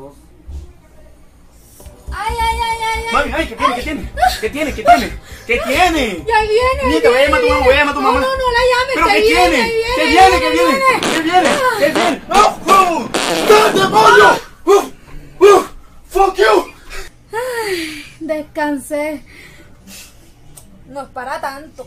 dos. Ay, ay, ay, ay, ay. Mami, ay, ¿qué tiene? ¿Qué tiene? ¿Qué tiene? ¿Qué tiene? ¿Qué tiene? Ya viene. Niña, voy a llamar a viene, mamá, voy a llamar a tu No, mamá. no, no la llames. ¿Pero qué viene, tiene? ¿Qué viene, ¿Qué viene? ¿Qué viene? ¿Qué viene? Ah. ¡No! ¡Oh! oh! ¡No, demonio! ¡Uf! ¡Oh, ¡Uf! Oh! ¡Fuck you! Descansé. No es para tanto.